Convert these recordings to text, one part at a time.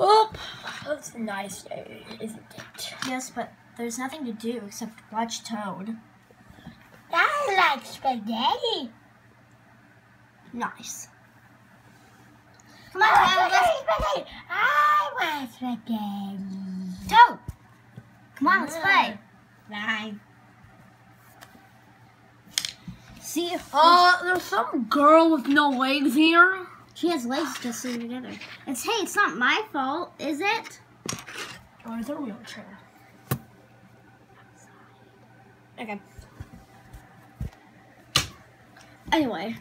Well, it's a nice day, isn't it? Yes, but there's nothing to do except watch Toad. I like spaghetti. Nice. Come on, let's spaghetti. I want spaghetti. Toad! Come on, let's play. Fine. See if Uh, there's some girl with no legs here. She has legs just sitting together. It's hey, it's not my fault, is it? Or is it a wheelchair? Okay. Anyway,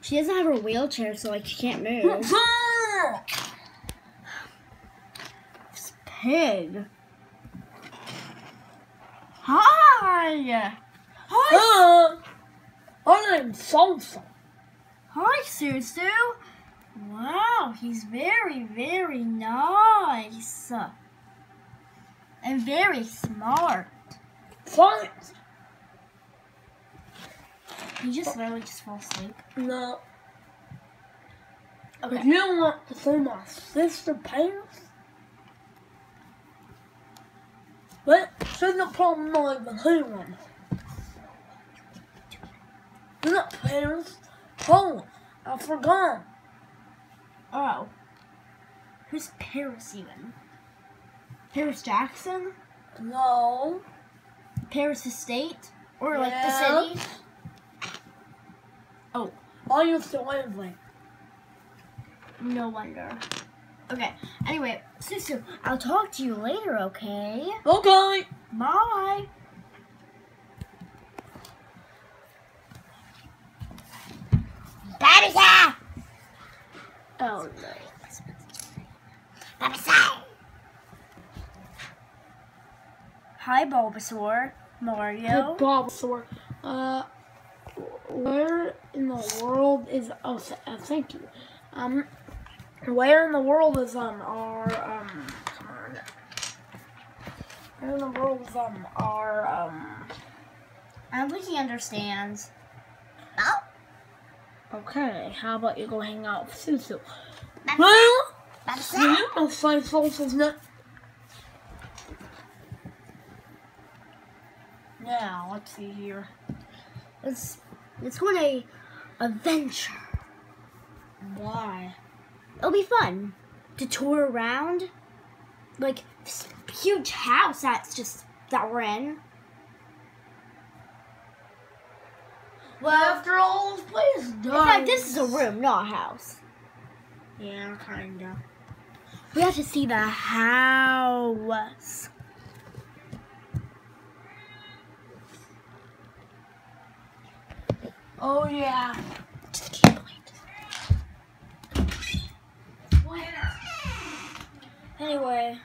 she doesn't have her wheelchair, so like she can't move. This pig. Hi. Hi. My name's Salsa. Hi, Susu. Wow, he's very, very nice. And very smart. Science. He just literally just fell asleep. No. Okay. If you want to see my sister pants, but she's not probably not even now. She's not Paris. Oh, I forgot. Oh. Who's Paris even? Paris Jackson? No. Paris Estate? Or like the city? I used to live there. No wonder. Okay. Anyway, Susu, I'll talk to you later, okay? Okay. Bye. Oh no. Babisa! Hi, Bulbasaur. Mario. Bulbasaur. Uh, where in the world is? Oh, uh, thank you. Um, where in the world is um our um? Come on. Where in the world is um our um? I don't think he understands. Okay, how about you go hang out with Susu? Well, you know, five souls is not. Now let's see here. Let's let's go on a adventure. Why? It'll be fun to tour around, like this huge house that's just that we're in. Well, after all, this place In done. fact, this is a room, not a house. Yeah, kinda. We have to see the house. Oh yeah. Just keep playing. Anyway,